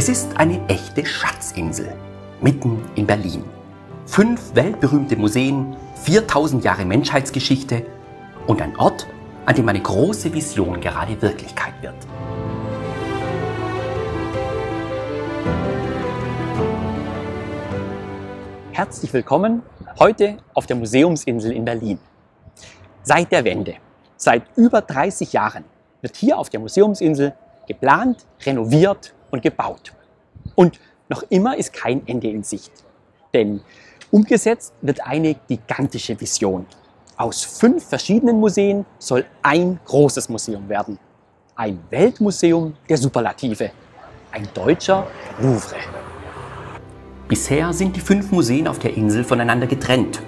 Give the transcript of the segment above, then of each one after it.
Es ist eine echte Schatzinsel, mitten in Berlin. Fünf weltberühmte Museen, 4000 Jahre Menschheitsgeschichte und ein Ort, an dem eine große Vision gerade Wirklichkeit wird. Herzlich willkommen heute auf der Museumsinsel in Berlin. Seit der Wende, seit über 30 Jahren, wird hier auf der Museumsinsel geplant, renoviert und gebaut. Und noch immer ist kein Ende in Sicht. Denn umgesetzt wird eine gigantische Vision. Aus fünf verschiedenen Museen soll ein großes Museum werden. Ein Weltmuseum der Superlative. Ein deutscher Louvre. Bisher sind die fünf Museen auf der Insel voneinander getrennt.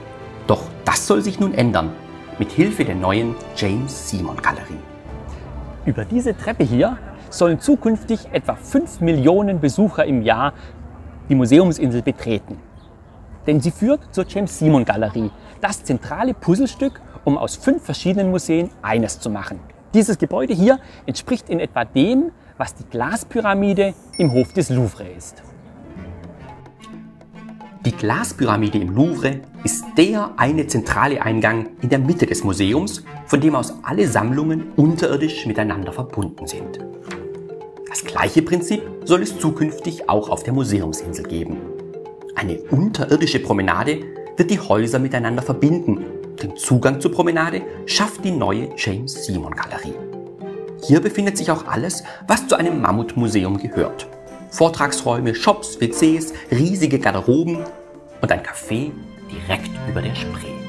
Doch das soll sich nun ändern, mit Hilfe der neuen James Simon Galerie. Über diese Treppe hier sollen zukünftig etwa 5 Millionen Besucher im Jahr die Museumsinsel betreten. Denn sie führt zur James Simon Galerie, das zentrale Puzzlestück, um aus fünf verschiedenen Museen eines zu machen. Dieses Gebäude hier entspricht in etwa dem, was die Glaspyramide im Hof des Louvre ist. Die Glaspyramide im Louvre ist der eine zentrale Eingang in der Mitte des Museums, von dem aus alle Sammlungen unterirdisch miteinander verbunden sind. Das gleiche Prinzip soll es zukünftig auch auf der Museumsinsel geben. Eine unterirdische Promenade wird die Häuser miteinander verbinden. Den Zugang zur Promenade schafft die neue James Simon Galerie. Hier befindet sich auch alles, was zu einem Mammutmuseum gehört. Vortragsräume, Shops, WCs, riesige Garderoben und ein Café direkt über der Spree.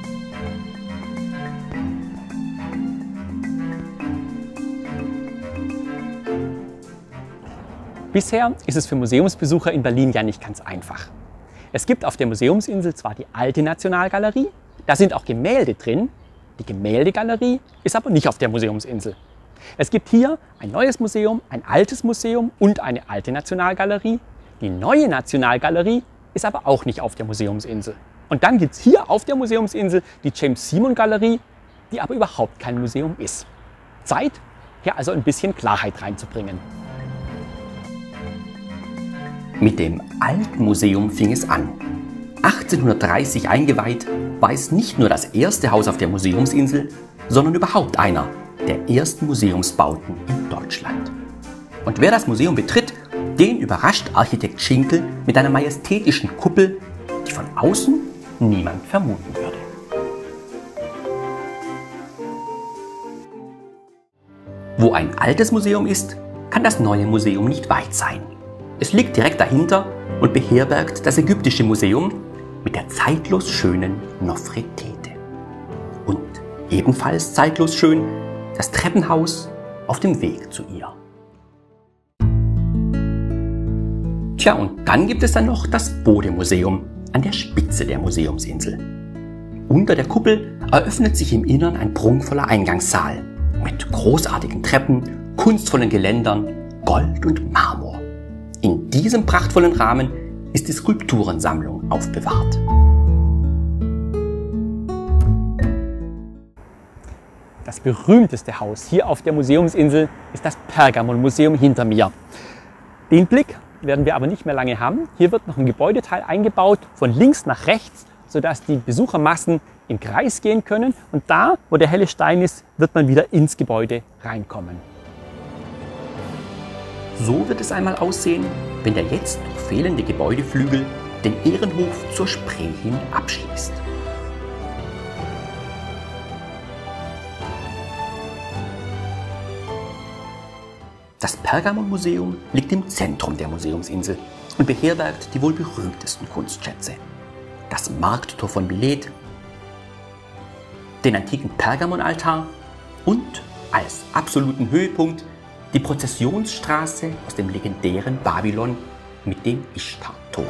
Bisher ist es für Museumsbesucher in Berlin ja nicht ganz einfach. Es gibt auf der Museumsinsel zwar die alte Nationalgalerie, da sind auch Gemälde drin, die Gemäldegalerie ist aber nicht auf der Museumsinsel. Es gibt hier ein neues Museum, ein altes Museum und eine alte Nationalgalerie. Die neue Nationalgalerie ist aber auch nicht auf der Museumsinsel. Und dann gibt es hier auf der Museumsinsel die James Simon Galerie, die aber überhaupt kein Museum ist. Zeit, hier also ein bisschen Klarheit reinzubringen. Mit dem Alten Museum fing es an. 1830 eingeweiht, war es nicht nur das erste Haus auf der Museumsinsel, sondern überhaupt einer der ersten Museumsbauten in Deutschland. Und wer das Museum betritt, den überrascht Architekt Schinkel mit einer majestätischen Kuppel, die von außen niemand vermuten würde. Wo ein altes Museum ist, kann das neue Museum nicht weit sein. Es liegt direkt dahinter und beherbergt das Ägyptische Museum mit der zeitlos schönen Nofretete. Und ebenfalls zeitlos schön das Treppenhaus auf dem Weg zu ihr. Tja, und dann gibt es dann noch das Bode-Museum an der Spitze der Museumsinsel. Unter der Kuppel eröffnet sich im Innern ein prunkvoller Eingangssaal mit großartigen Treppen, kunstvollen Geländern, Gold und Marmor. In diesem prachtvollen Rahmen ist die Skulpturensammlung aufbewahrt. Das berühmteste Haus hier auf der Museumsinsel ist das Pergamon-Museum hinter mir. Den Blick werden wir aber nicht mehr lange haben. Hier wird noch ein Gebäudeteil eingebaut, von links nach rechts, sodass die Besuchermassen im Kreis gehen können. Und da, wo der helle Stein ist, wird man wieder ins Gebäude reinkommen. So wird es einmal aussehen, wenn der jetzt noch fehlende Gebäudeflügel den Ehrenhof zur Spree hin abschließt. Das Pergamon-Museum liegt im Zentrum der Museumsinsel und beherbergt die wohl berühmtesten Kunstschätze. Das Markttor von Milet, den antiken Pergamon-Altar und als absoluten Höhepunkt die Prozessionsstraße aus dem legendären Babylon mit dem Ishtar-Tor.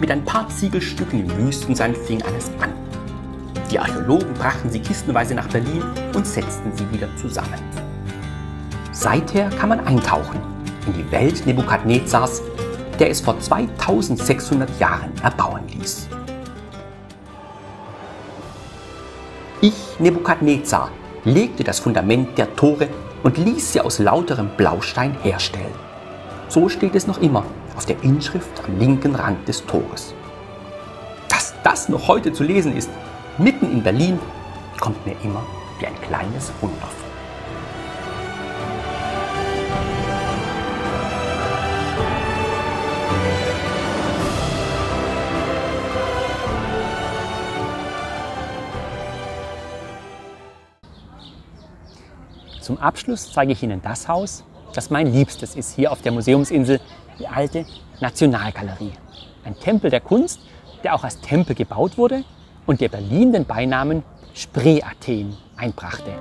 Mit ein paar Ziegelstücken im Wüstensand fing alles an. Die Archäologen brachten sie kistenweise nach Berlin und setzten sie wieder zusammen. Seither kann man eintauchen in die Welt Nebukadnezars, der es vor 2600 Jahren erbauen ließ. Ich, Nebukadnezar, legte das Fundament der Tore und ließ sie aus lauterem Blaustein herstellen. So steht es noch immer auf der Inschrift am linken Rand des Tores. Dass das noch heute zu lesen ist, mitten in Berlin, kommt mir immer wie ein kleines Wunder vor. Zum Abschluss zeige ich Ihnen das Haus, das mein Liebstes ist hier auf der Museumsinsel, die alte Nationalgalerie. Ein Tempel der Kunst, der auch als Tempel gebaut wurde und der Berlin den Beinamen Spree-Athen einbrachte.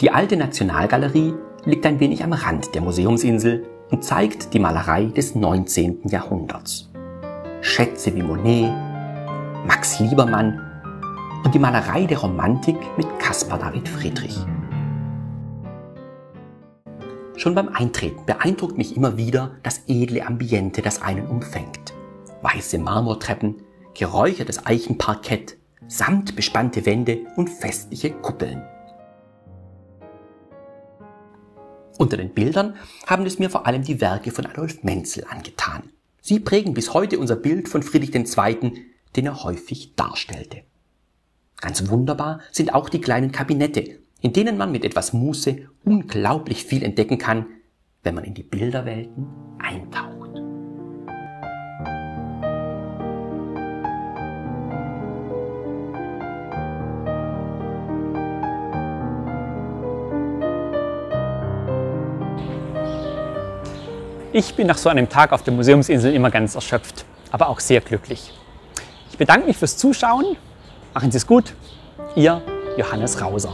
Die alte Nationalgalerie liegt ein wenig am Rand der Museumsinsel und zeigt die Malerei des 19. Jahrhunderts. Schätze wie Monet, Max Liebermann und die Malerei der Romantik mit Caspar David Friedrich. Schon beim Eintreten beeindruckt mich immer wieder das edle Ambiente, das einen umfängt. Weiße Marmortreppen, geräuchertes Eichenparkett, samtbespannte Wände und festliche Kuppeln. Unter den Bildern haben es mir vor allem die Werke von Adolf Menzel angetan. Sie prägen bis heute unser Bild von Friedrich II., den er häufig darstellte. Ganz wunderbar sind auch die kleinen Kabinette, in denen man mit etwas Muße unglaublich viel entdecken kann, wenn man in die Bilderwelten eintaucht. Ich bin nach so einem Tag auf der Museumsinsel immer ganz erschöpft, aber auch sehr glücklich. Ich bedanke mich fürs Zuschauen. Machen Sie es gut. Ihr Johannes Rauser.